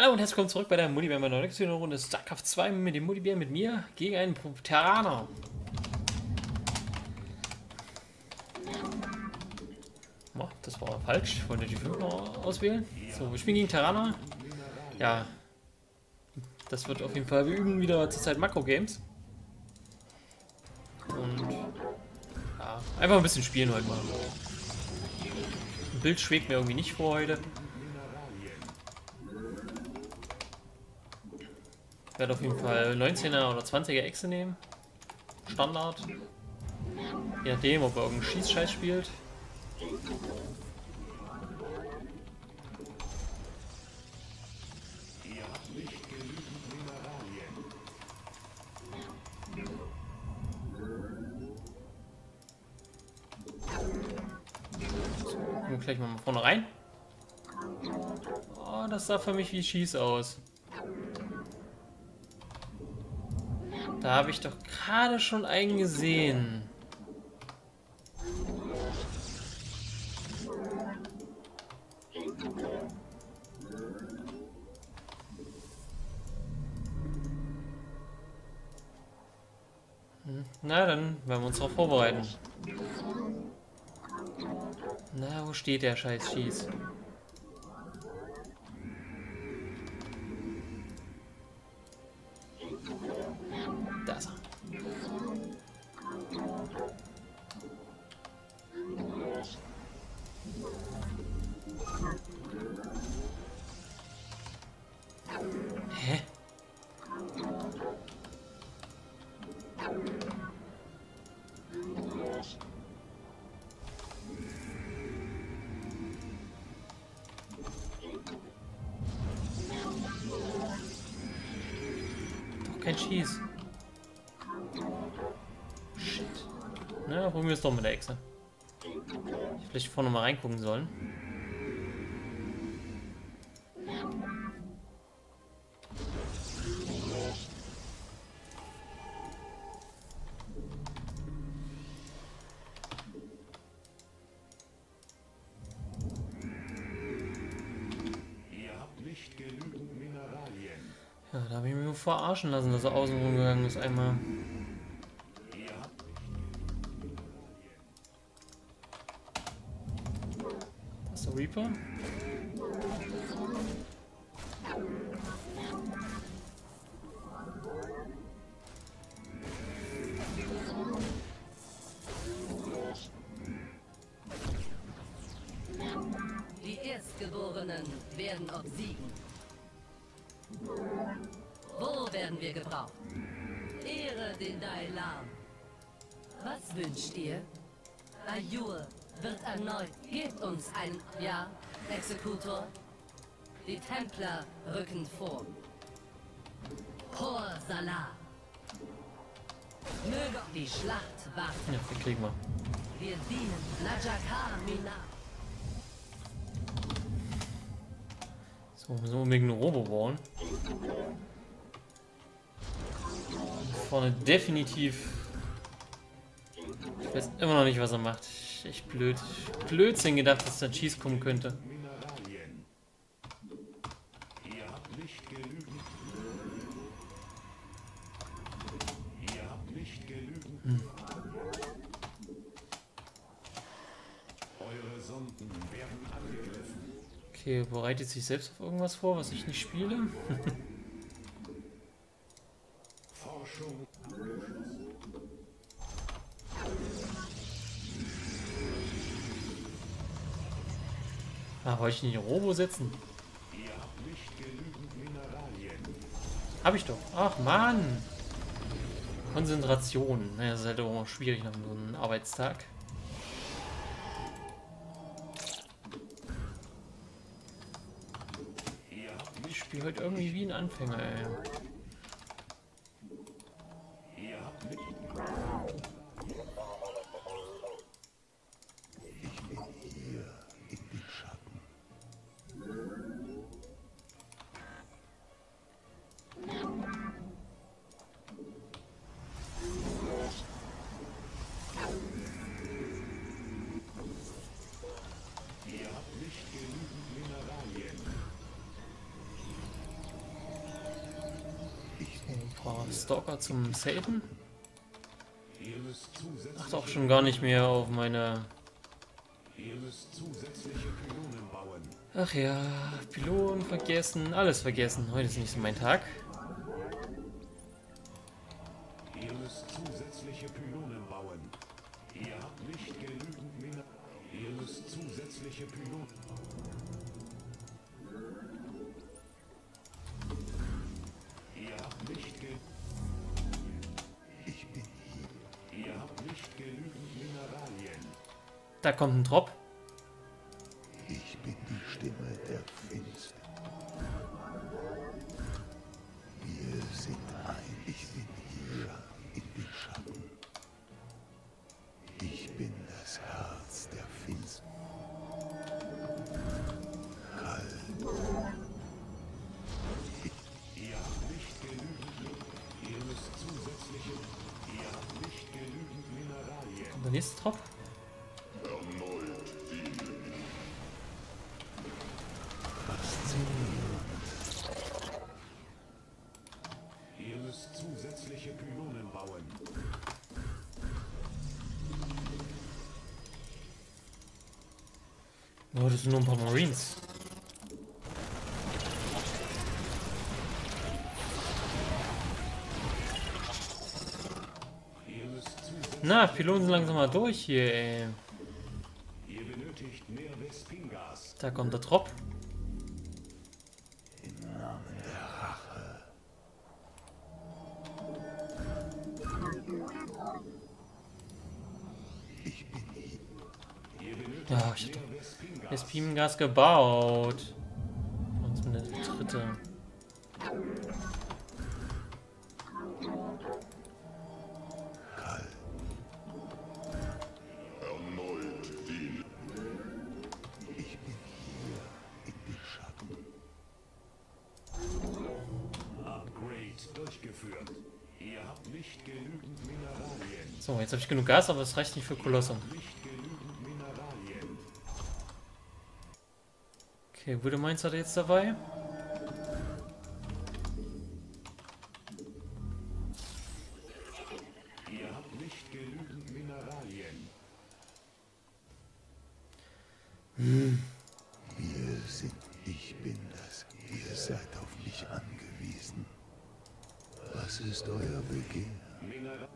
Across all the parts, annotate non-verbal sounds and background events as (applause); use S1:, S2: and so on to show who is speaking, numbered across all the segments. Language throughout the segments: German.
S1: Hallo und herzlich willkommen zurück bei der Muttibär bei der nächsten Runde StarCraft 2 mit dem Muttibär mit mir gegen einen Terraner. Oh, das war falsch. Ich wollte die 5 noch auswählen. So, wir spielen gegen Terraner. Ja, das wird auf jeden Fall. Wir üben wieder zurzeit Makro-Games. Und ja, einfach ein bisschen spielen heute mal. Ein Bild schwebt mir irgendwie nicht vor heute. Ich werde auf jeden Fall 19er oder 20er Echse nehmen. Standard. Je nachdem, ob er irgendeinen Schießscheiß spielt. So, gleich mal vorne rein. Oh, das sah für mich wie Schieß aus. Da habe ich doch gerade schon einen gesehen. Hm, na, dann werden wir uns darauf vorbereiten. Na, wo steht der scheiß Schieß? Schieß. Shit. Na, probieren wir es doch mit der Echse. Ich vielleicht vorne mal reingucken sollen. Verarschen lassen, dass er außen rumgegangen ist einmal. Das ist der Reaper.
S2: Die Erstgeborenen werden obsiegen. Werden wir gebraucht? Ehre den Dailam. Was wünscht ihr? Ayur wird erneut. Gebt uns ein Ja, Exekutor. Die Templer rücken vor. Hor Salah. Möge die Schlacht warten.
S1: Ja, den kriegen wir.
S2: Wir dienen Najakar Mina.
S1: So, wir müssen unbedingt einen Robo bauen. Vorne definitiv. Ich weiß immer noch nicht, was er macht. Echt blöd. Blödsinn gedacht, dass da Cheese kommen könnte.
S3: Angegriffen.
S1: Okay, bereitet sich selbst auf irgendwas vor, was ich nicht spiele? (laughs)
S3: Forschung.
S1: Wollte ich nicht Robo
S3: nicht genügend Mineralien.
S1: Hab ich doch. Ach, Mann. Konzentration. Naja, das ist halt auch schwierig nach so einem Arbeitstag. Ich spiele heute irgendwie wie ein Anfänger, ey. Stalker zum Safen. Achte auch schon gar nicht mehr auf meine. Ach ja, Pylonen vergessen, alles vergessen. Heute ist nicht so mein Tag. Kommt ein Drop. Oh, das sind nur ein paar Marines. Na, Pylonen sind langsam mal durch hier, ey. Da kommt der Drop. Ja, ich hätte
S3: Mehr Vespingas.
S1: das Beamgas gebaut. Und eine dritte.
S3: Ich.
S1: So, jetzt habe ich genug Gas, aber es reicht nicht für Kolosse. Okay, wurde meins hat er jetzt dabei?
S3: Ihr habt nicht genügend Mineralien. Wir sind, ich bin das. Ihr seid auf mich angewiesen. Was ist euer Begehr? Mineral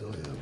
S3: Was ist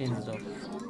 S3: End.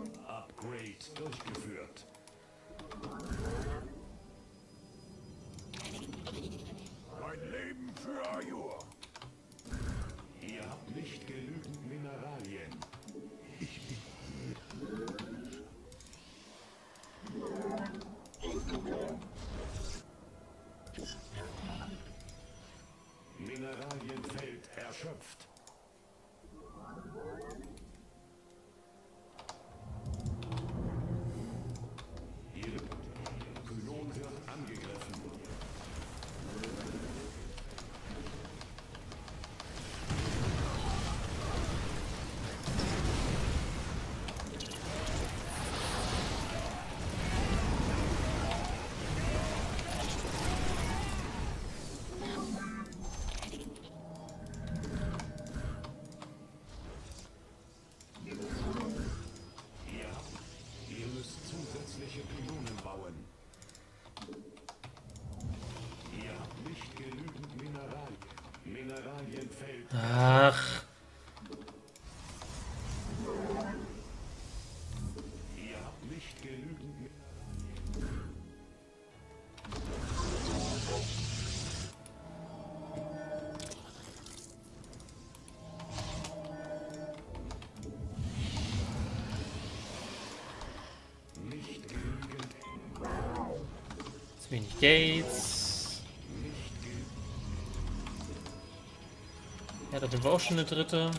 S1: Ach. Zu wenig Gates. Ja, da wir auch schon eine dritte.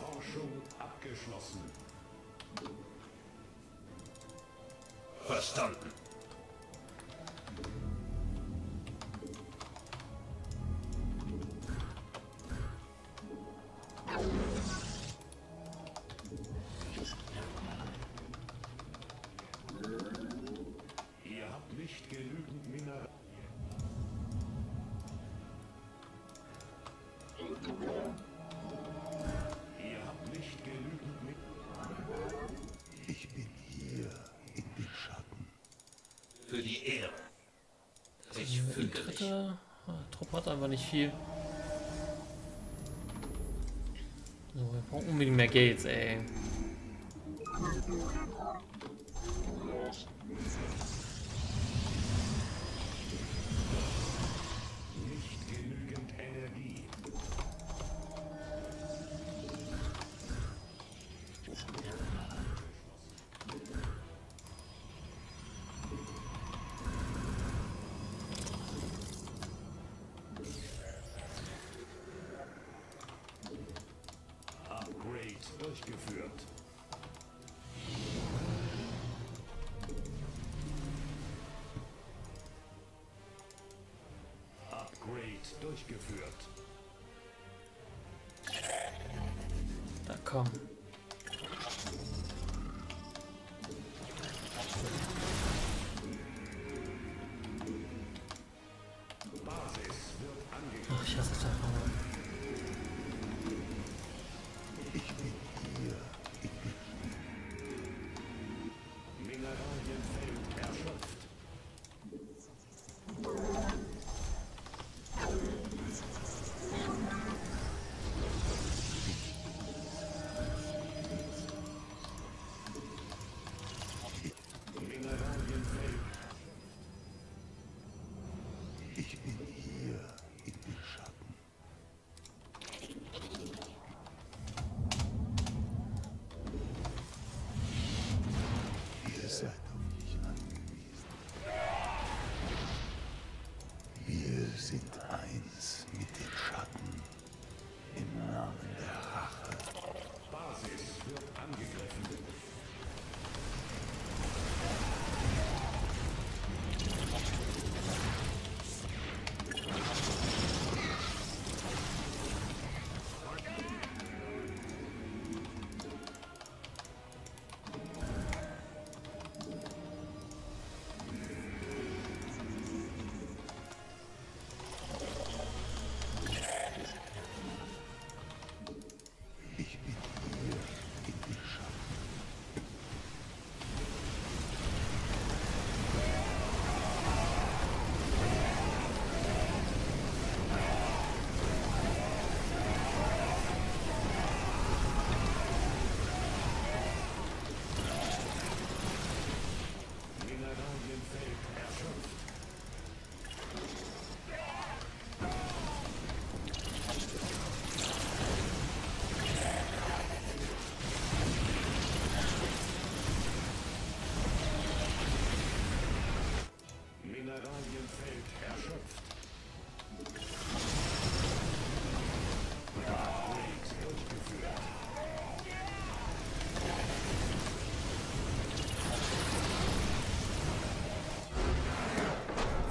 S4: Forschung abgeschlossen.
S3: Verstanden. Ich bin hier in den Schatten.
S5: Für die Ehre. Ich fühle dich.
S1: Dritte. Ah, Trupp hat einfach nicht viel. So, wir brauchen unbedingt mehr Gates, ey.
S4: Durchgeführt.
S1: Da komm.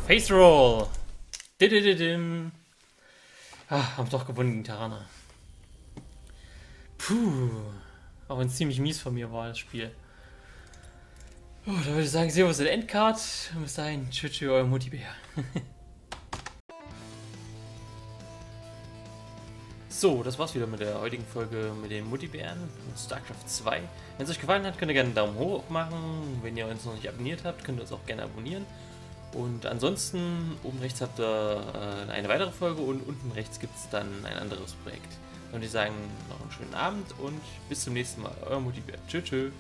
S1: Face Roll! Didididim. Ah, haben doch gewonnen gegen Tarana. Puh. Auch wenn es ziemlich mies von mir war, das Spiel. Oh, da würde ich sagen, sehen wir uns in der Endcard. Und bis dahin, tschüss, tschüss, euer Muttibär. (laughs) So, das war's wieder mit der heutigen Folge mit den Muttibären und StarCraft 2. Wenn es euch gefallen hat, könnt ihr gerne einen Daumen hoch machen. Wenn ihr uns noch nicht abonniert habt, könnt ihr uns auch gerne abonnieren. Und ansonsten, oben rechts habt ihr äh, eine weitere Folge und unten rechts gibt es dann ein anderes Projekt. Und ich sagen noch einen schönen Abend und bis zum nächsten Mal. Euer Motivert. Tschüss. tschüss.